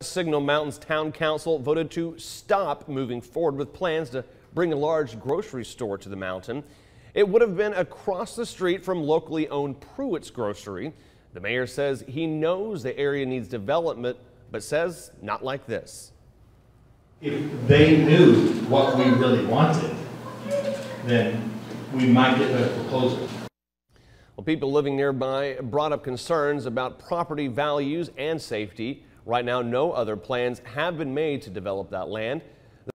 Signal Mountains Town Council voted to stop moving forward with plans to bring a large grocery store to the mountain. It would have been across the street from locally owned Pruett's Grocery. The mayor says he knows the area needs development, but says not like this. If they knew what we really wanted, then we might get better proposals. Well, people living nearby brought up concerns about property values and safety. Right now, no other plans have been made to develop that land.